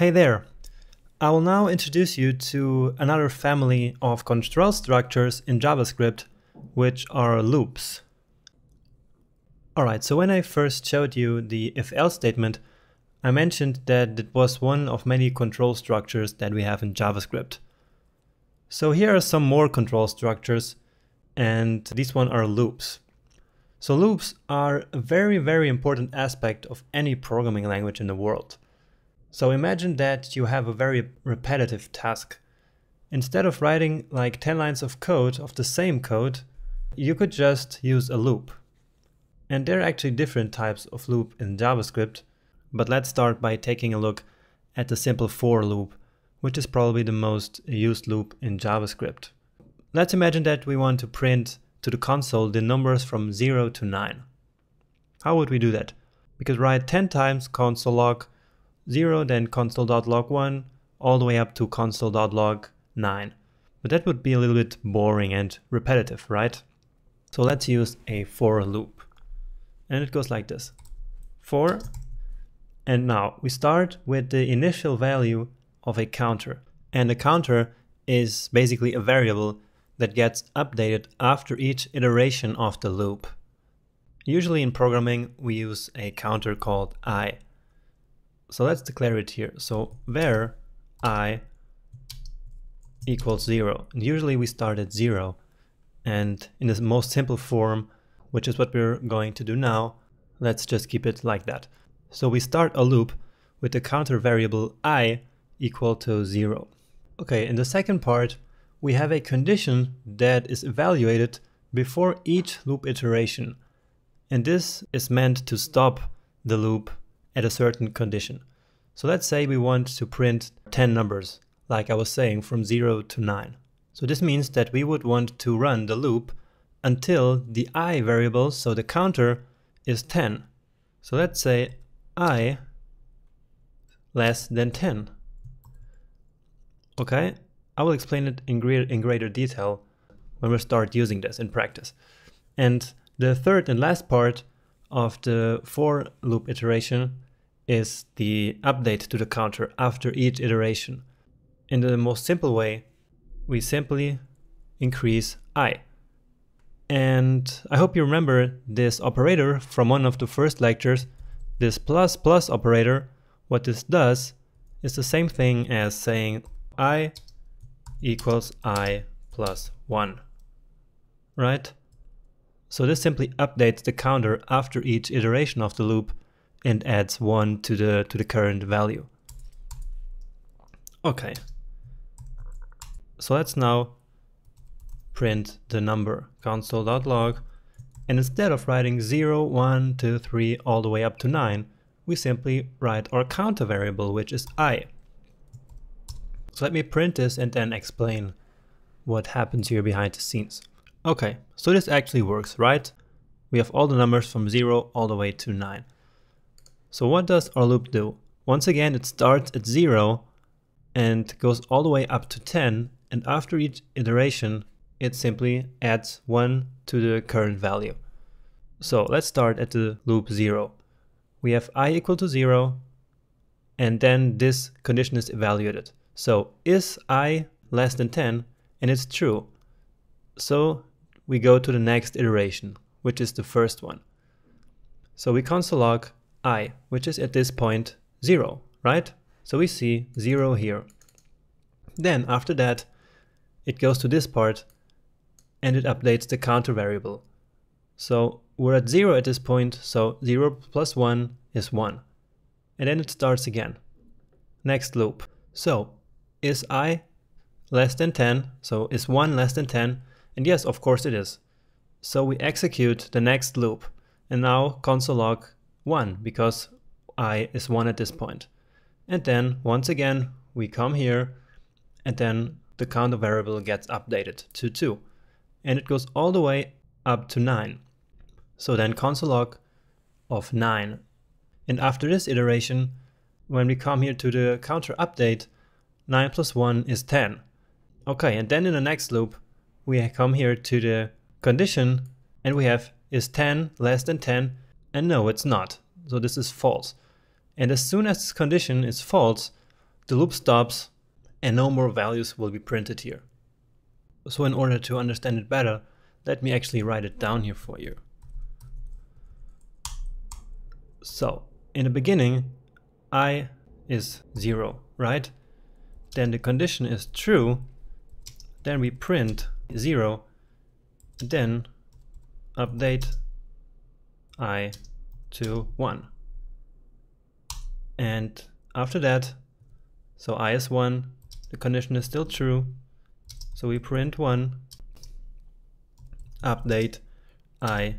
Hey there! I will now introduce you to another family of control structures in JavaScript, which are loops. Alright, so when I first showed you the if-else statement, I mentioned that it was one of many control structures that we have in JavaScript. So here are some more control structures, and these one are loops. So loops are a very, very important aspect of any programming language in the world. So imagine that you have a very repetitive task. Instead of writing like 10 lines of code of the same code, you could just use a loop. And there are actually different types of loop in JavaScript, but let's start by taking a look at the simple for loop, which is probably the most used loop in JavaScript. Let's imagine that we want to print to the console the numbers from 0 to 9. How would we do that? We could write 10 times console log 0, then console.log 1, all the way up to console.log 9. But that would be a little bit boring and repetitive, right? So let's use a for loop. And it goes like this. For, and now we start with the initial value of a counter. And a counter is basically a variable that gets updated after each iteration of the loop. Usually in programming, we use a counter called i. So let's declare it here. So var i equals zero. And usually we start at zero. And in the most simple form, which is what we're going to do now, let's just keep it like that. So we start a loop with the counter variable i equal to zero. Okay, in the second part, we have a condition that is evaluated before each loop iteration. And this is meant to stop the loop at a certain condition. So let's say we want to print 10 numbers, like I was saying, from 0 to 9. So this means that we would want to run the loop until the i variable, so the counter, is 10. So let's say i less than 10. Okay, I will explain it in, greater, in greater detail when we start using this in practice. And the third and last part of the for loop iteration is the update to the counter after each iteration. In the most simple way, we simply increase i. And I hope you remember this operator from one of the first lectures, this plus plus operator. What this does is the same thing as saying i equals i plus 1, right? So this simply updates the counter after each iteration of the loop and adds 1 to the, to the current value. Okay. So let's now print the number console.log and instead of writing 0, 1, 2, 3 all the way up to 9, we simply write our counter variable which is i. So let me print this and then explain what happens here behind the scenes. Okay, so this actually works, right? We have all the numbers from 0 all the way to 9. So what does our loop do? Once again, it starts at 0 and goes all the way up to 10 and after each iteration it simply adds 1 to the current value. So let's start at the loop 0. We have i equal to 0 and then this condition is evaluated. So is i less than 10? And it's true. So we go to the next iteration, which is the first one. So we console log i, which is at this point 0, right? So we see 0 here. Then after that, it goes to this part and it updates the counter variable. So we're at 0 at this point, so 0 plus 1 is 1. And then it starts again. Next loop. So is i less than 10? So is 1 less than 10? And yes, of course it is. So we execute the next loop. And now console log 1 because i is 1 at this point. And then once again, we come here and then the counter variable gets updated to 2. And it goes all the way up to 9. So then console log of 9. And after this iteration, when we come here to the counter update, 9 plus 1 is 10. Okay, and then in the next loop, we come here to the condition and we have is 10 less than 10 and no it's not so this is false and as soon as this condition is false the loop stops and no more values will be printed here. So in order to understand it better, let me actually write it down here for you. So in the beginning, i is 0, right? Then the condition is true, then we print 0, then update i to 1. And after that, so i is 1, the condition is still true, so we print 1, update i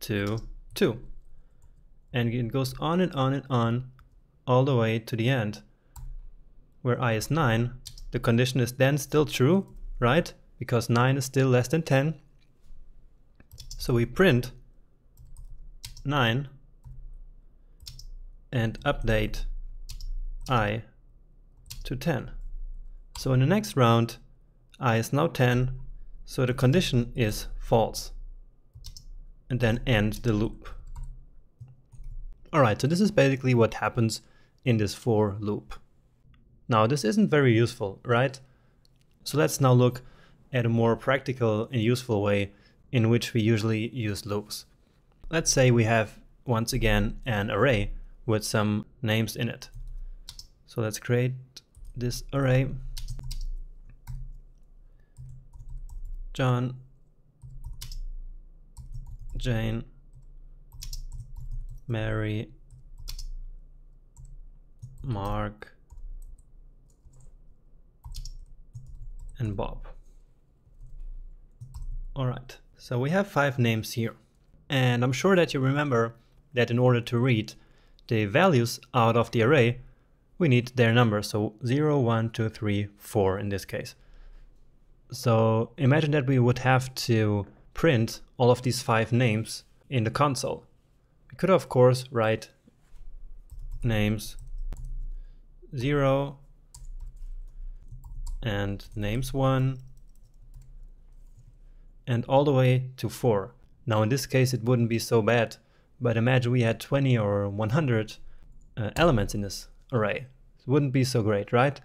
to 2. And it goes on and on and on all the way to the end, where i is 9. The condition is then still true, right? Because 9 is still less than 10. So we print 9 and update i to 10. So in the next round, i is now 10, so the condition is false. And then end the loop. Alright, so this is basically what happens in this for loop. Now this isn't very useful, right? So let's now look at a more practical and useful way in which we usually use loops. Let's say we have once again an array with some names in it. So let's create this array. John, Jane, Mary, Mark, and Bob. Alright, so we have five names here. And I'm sure that you remember that in order to read the values out of the array, we need their number. So 0, 1, 2, 3, 4 in this case. So imagine that we would have to print all of these five names in the console. We could of course write names 0 and names 1 and all the way to 4. Now in this case it wouldn't be so bad, but imagine we had 20 or 100 uh, elements in this array. It wouldn't be so great, right?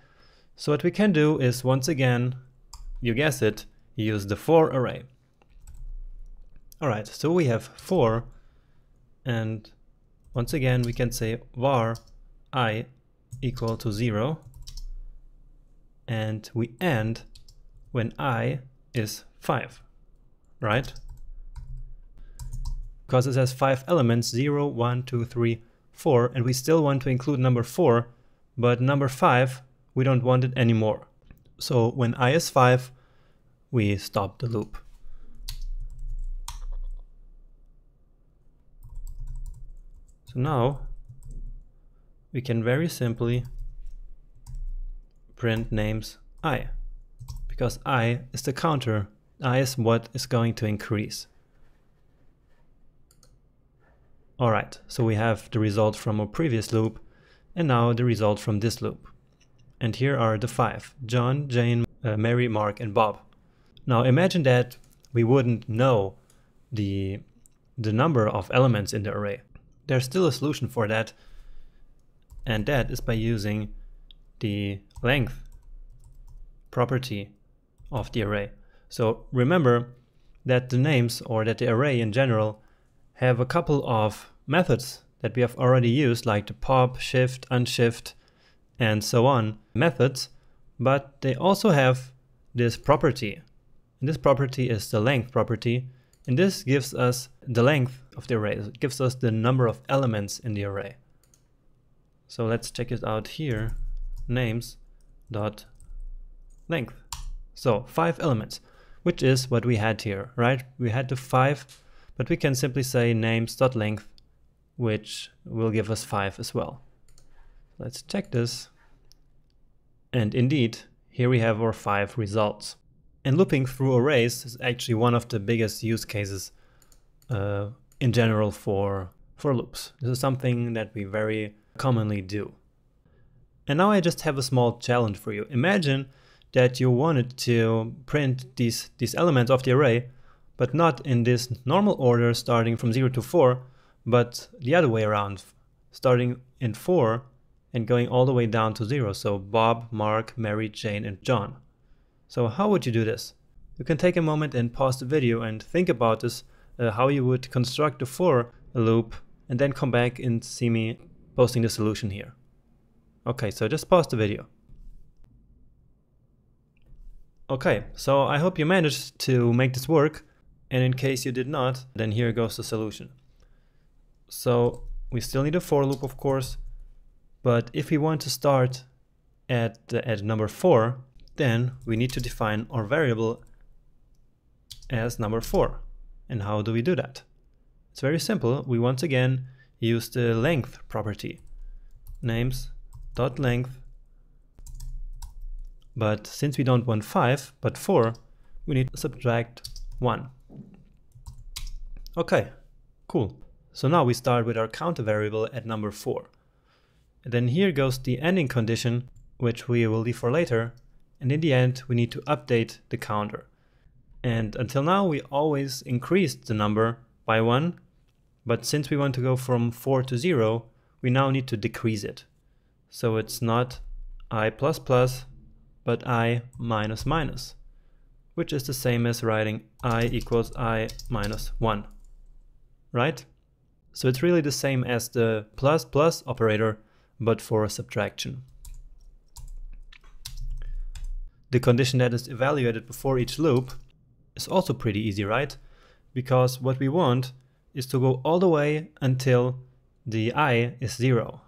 So what we can do is once again, you guess it, use the for array. Alright, so we have 4 and once again we can say var i equal to 0 and we end when i is 5, right? Because it has 5 elements, 0, 1, 2, 3, 4, and we still want to include number 4, but number 5, we don't want it anymore. So when i is 5, we stop the loop. So now we can very simply print names i, because i is the counter, is what is going to increase. Alright, so we have the result from a previous loop, and now the result from this loop. And here are the five, John, Jane, uh, Mary, Mark, and Bob. Now imagine that we wouldn't know the, the number of elements in the array. There's still a solution for that, and that is by using the length property of the array. So remember that the names or that the array in general have a couple of methods that we have already used like the pop, shift, unshift and so on methods, but they also have this property. And this property is the length property and this gives us the length of the array. It gives us the number of elements in the array. So let's check it out here. Names dot length. So five elements, which is what we had here, right? We had the five, but we can simply say names dot length, which will give us five as well. Let's check this. And indeed, here we have our five results. And looping through arrays is actually one of the biggest use cases uh, in general for, for loops. This is something that we very commonly do. And now I just have a small challenge for you. Imagine that you wanted to print these, these elements of the array, but not in this normal order starting from 0 to 4, but the other way around, starting in 4 and going all the way down to zero. So Bob, Mark, Mary, Jane, and John. So how would you do this? You can take a moment and pause the video and think about this, uh, how you would construct the for loop and then come back and see me posting the solution here. Okay, so just pause the video. Okay, so I hope you managed to make this work. And in case you did not, then here goes the solution. So we still need a for loop, of course. But if we want to start at, uh, at number 4, then we need to define our variable as number 4. And how do we do that? It's very simple. We once again use the length property. Names dot length. But since we don't want 5, but 4, we need to subtract 1. Okay, cool. So now we start with our counter variable at number 4. And then here goes the ending condition, which we will leave for later. And in the end, we need to update the counter. And until now, we always increased the number by 1. But since we want to go from 4 to 0, we now need to decrease it. So it's not i plus plus, but i minus minus, which is the same as writing i equals i minus 1, right? So it's really the same as the plus plus operator, but for a subtraction. The condition that is evaluated before each loop is also pretty easy, right? Because what we want is to go all the way until the i is 0.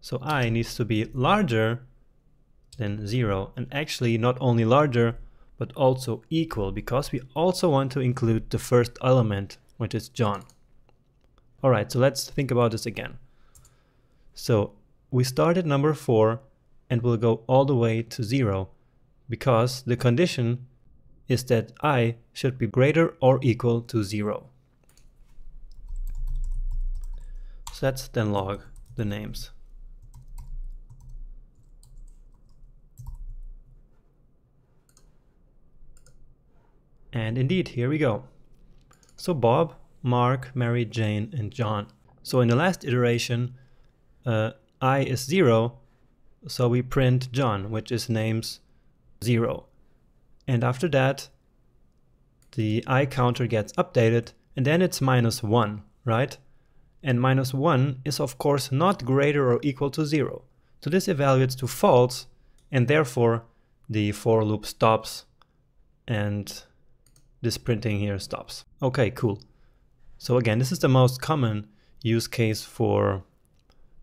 So i needs to be larger than 0 and actually not only larger but also equal because we also want to include the first element which is John. Alright, so let's think about this again. So we start at number 4 and we'll go all the way to 0 because the condition is that i should be greater or equal to 0. So let's then log the names. And indeed, here we go. So Bob, Mark, Mary, Jane, and John. So in the last iteration, uh, i is 0, so we print John, which is names 0. And after that, the i counter gets updated, and then it's minus 1, right? And minus 1 is of course not greater or equal to 0. So this evaluates to false, and therefore the for loop stops and this printing here stops. Okay, cool. So again, this is the most common use case for,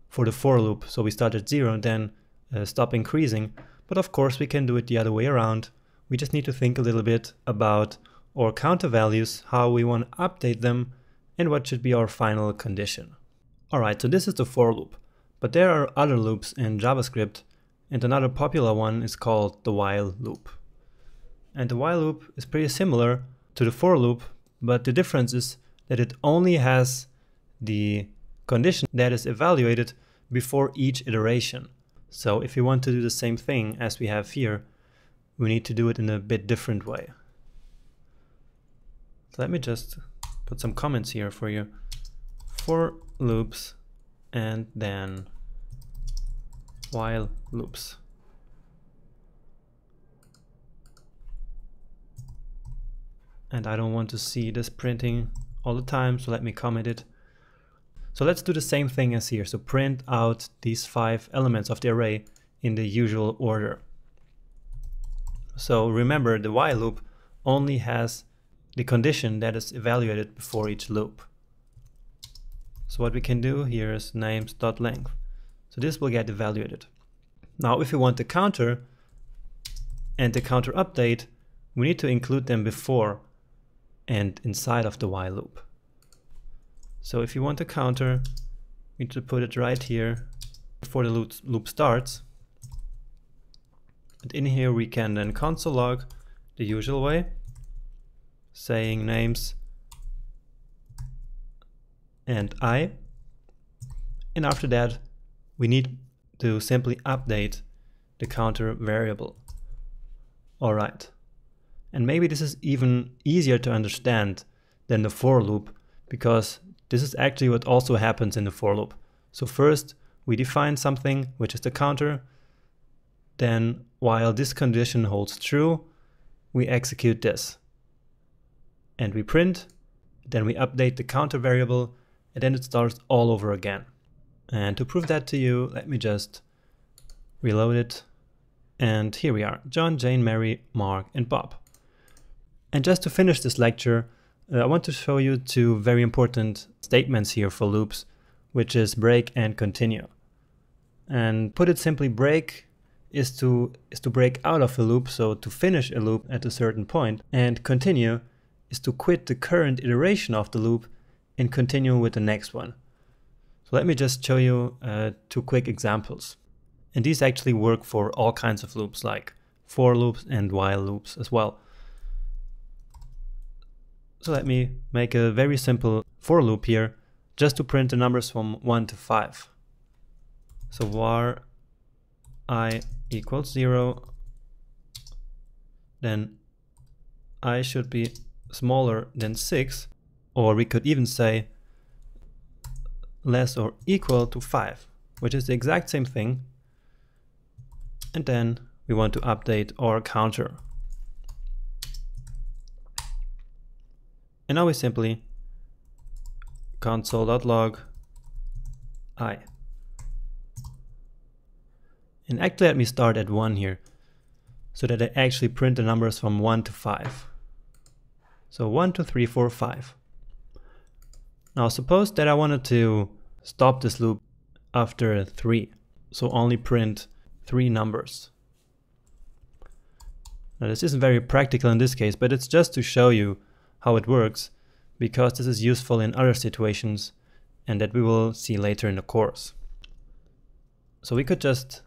for the for loop. So we start at zero and then uh, stop increasing. But of course we can do it the other way around. We just need to think a little bit about our counter values, how we want to update them, and what should be our final condition. Alright, so this is the for loop. But there are other loops in JavaScript, and another popular one is called the while loop. And the while loop is pretty similar to the for loop, but the difference is that it only has the condition that is evaluated before each iteration. So if we want to do the same thing as we have here, we need to do it in a bit different way. So let me just put some comments here for you. For loops and then while loops. And I don't want to see this printing all the time, so let me comment it. So let's do the same thing as here. So print out these five elements of the array in the usual order. So remember the while loop only has the condition that is evaluated before each loop. So what we can do here is names.length. So this will get evaluated. Now if we want the counter and the counter update, we need to include them before and inside of the while loop. So if you want to counter, we need to put it right here before the loop, loop starts. And in here we can then console log the usual way, saying names and i. And after that, we need to simply update the counter variable. All right. And maybe this is even easier to understand than the for loop because this is actually what also happens in the for loop. So first we define something, which is the counter. Then while this condition holds true, we execute this. And we print, then we update the counter variable, and then it starts all over again. And to prove that to you, let me just reload it. And here we are, John, Jane, Mary, Mark, and Bob. And just to finish this lecture, uh, I want to show you two very important statements here for loops, which is break and continue. And put it simply, break is to is to break out of a loop, so to finish a loop at a certain point, and continue is to quit the current iteration of the loop and continue with the next one. So let me just show you uh, two quick examples. And these actually work for all kinds of loops like for loops and while loops as well. So let me make a very simple for loop here just to print the numbers from 1 to 5. So var i equals 0, then i should be smaller than 6, or we could even say less or equal to 5, which is the exact same thing. And then we want to update our counter. And now we simply console.log i. And actually let me start at 1 here, so that I actually print the numbers from 1 to 5. So 1, 2, 3, 4, 5. Now suppose that I wanted to stop this loop after 3, so only print 3 numbers. Now this isn't very practical in this case, but it's just to show you how it works because this is useful in other situations and that we will see later in the course. So we could just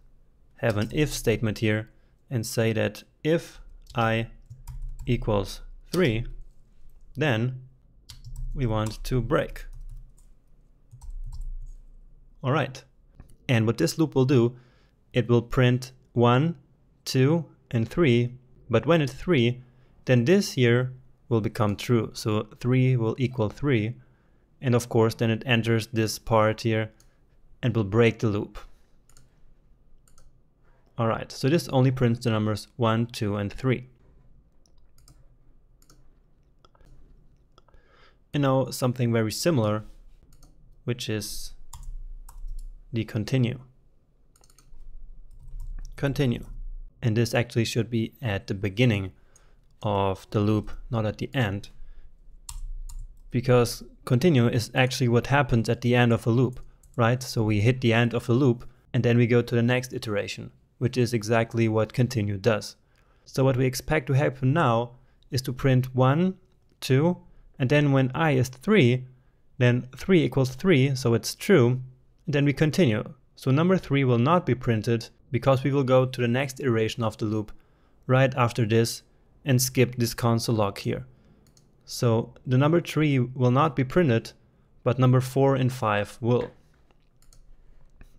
have an if statement here and say that if i equals 3, then we want to break. Alright, and what this loop will do, it will print 1, 2, and 3, but when it's 3, then this here will become true. So 3 will equal 3. And of course, then it enters this part here and will break the loop. All right, so this only prints the numbers 1, 2, and 3. And now something very similar, which is the continue. Continue. And this actually should be at the beginning of the loop, not at the end. Because continue is actually what happens at the end of a loop, right? So we hit the end of a loop and then we go to the next iteration, which is exactly what continue does. So what we expect to happen now is to print 1, 2, and then when i is 3, then 3 equals 3, so it's true, and then we continue. So number 3 will not be printed because we will go to the next iteration of the loop right after this and skip this console log here. So the number 3 will not be printed, but number 4 and 5 will.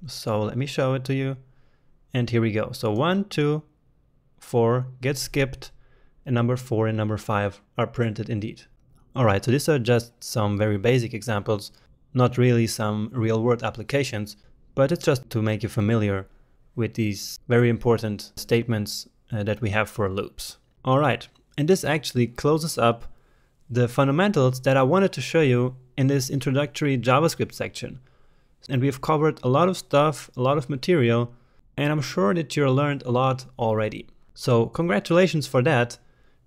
So let me show it to you. And here we go. So 1, 2, 4 get skipped, and number 4 and number 5 are printed indeed. Alright, so these are just some very basic examples, not really some real world applications, but it's just to make you familiar with these very important statements uh, that we have for loops. All right, and this actually closes up the fundamentals that I wanted to show you in this introductory JavaScript section. And we've covered a lot of stuff, a lot of material, and I'm sure that you learned a lot already. So congratulations for that.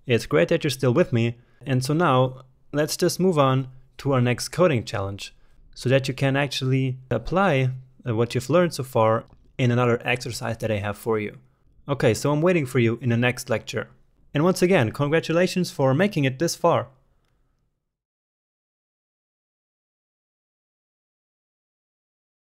It's great that you're still with me. And so now let's just move on to our next coding challenge so that you can actually apply uh, what you've learned so far in another exercise that I have for you. Okay, so I'm waiting for you in the next lecture. And once again, congratulations for making it this far.